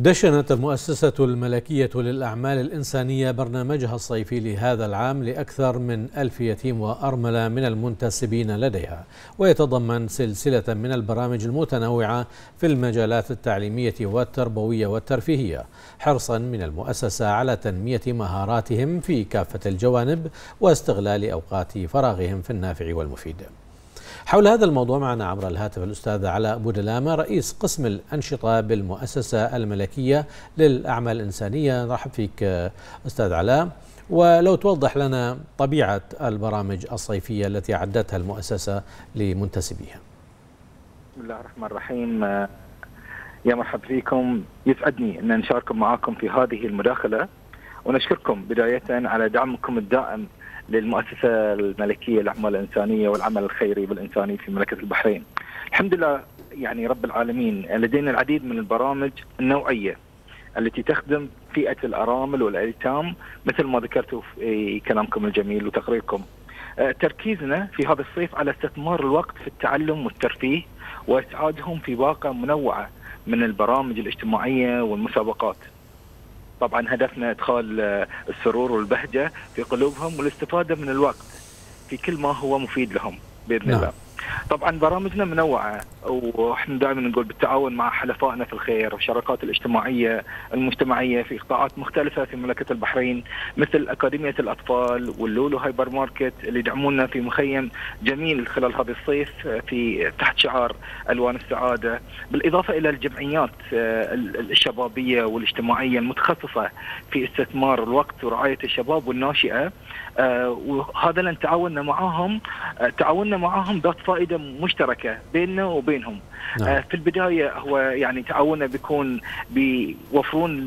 دشنت المؤسسة الملكية للأعمال الإنسانية برنامجها الصيفي لهذا العام لأكثر من ألف يتيم وأرملة من المنتسبين لديها. ويتضمن سلسلة من البرامج المتنوعة في المجالات التعليمية والتربوية والترفيهية حرصا من المؤسسة على تنمية مهاراتهم في كافة الجوانب واستغلال أوقات فراغهم في النافع والمفيد. حول هذا الموضوع معنا عبر الهاتف الأستاذ علاء أبو دلامة رئيس قسم الأنشطة بالمؤسسة الملكية للأعمال الإنسانية. نرحب فيك أستاذ علاء. ولو توضح لنا طبيعة البرامج الصيفية التي أعدتها المؤسسة لمنتسبيها. بسم الله الرحمن الرحيم. يا مرحبا فيكم. يسعدني أن نشارككم معكم في هذه المداخلة. ونشكركم بداية على دعمكم الدائم للمؤسسة الملكية للأعمال الإنسانية والعمل الخيري والانساني في مملكة البحرين. الحمد لله يعني رب العالمين لدينا العديد من البرامج النوعية التي تخدم فئة الأرامل والأيتام مثل ما ذكرتوا في كلامكم الجميل وتقريركم. آه، تركيزنا في هذا الصيف على استثمار الوقت في التعلم والترفيه وإسعادهم في باقه منوعة من البرامج الاجتماعية والمسابقات. طبعا هدفنا إدخال آه، السرور والبهجة في قلوبهم والاستفادة من الوقت في كل ما هو مفيد لهم بإذن نعم. الله. طبعا برامجنا منوعة وإحنا دائما نقول بالتعاون مع حلفائنا في الخير والشراكات الاجتماعية المجتمعية في قطاعات مختلفة في مملكة البحرين مثل أكاديمية الأطفال واللولو هايبر ماركت اللي يدعمونا في مخيم جميل خلال هذا الصيف في تحت شعار ألوان السعادة بالإضافة إلى الجمعيات آه، الشبابية والاجتماعية المتخصصة في استثمار الوقت ورعاية الشباب والناشئة آه، وهذا لأن تعاوننا معاهم آه، تعاوننا معاهم ذات فائدة مشتركة بيننا وبينهم نعم. آه، في البداية هو يعني تعاوننا بيكون بيوفرون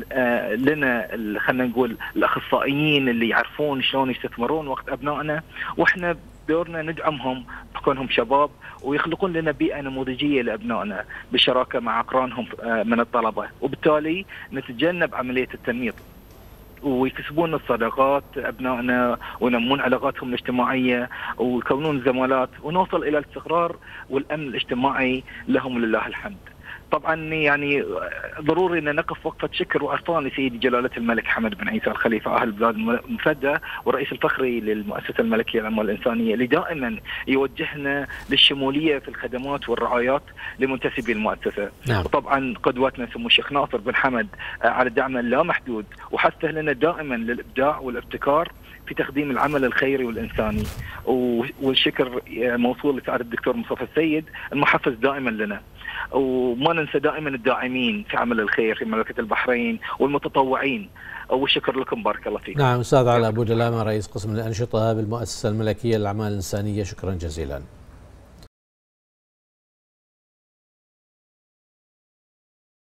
لنا خلينا نقول الأخصائيين اللي يعرفون شلون يستثمرون وقت أبنائنا وإحنا دورنا ندعمهم بكونهم شباب ويخلقون لنا بيئة نموذجية لأبنائنا بالشراكه مع أقرانهم من الطلبة وبالتالي نتجنب عملية التنميط ويكسبون الصداقات أبنائنا وينمون علاقاتهم الاجتماعية ويكونون زمالات ونوصل إلى الاستقرار والأمن الاجتماعي لهم ولله الحمد. طبعا يعني ضروري أن نقف وقفة شكر وعرفان لسيدي جلالة الملك حمد بن عيسى الخليفة أهل البلاد المفدى والرئيس الفخري للمؤسسة الملكية للأعمال الإنسانية اللي دائما يوجهنا للشمولية في الخدمات والرعايات لمنتسبي المؤسسة. نعم. وطبعا قدوتنا سمو الشيخ ناصر بن حمد على الدعم اللامحدود وحثه لنا دائما للإبداع والابتكار في تقديم العمل الخيري والإنساني والشكر موصول لسعادة الدكتور مصطفى السيد المحفز دائما لنا. وما ننسى دائما الداعمين في عمل الخير في مملكة البحرين والمتطوعين والشكر لكم بارك الله فيكم. نعم أستاذ علي أبو دلامة رئيس قسم الأنشطة بالمؤسسة الملكية للأعمال الإنسانية شكرا جزيلا.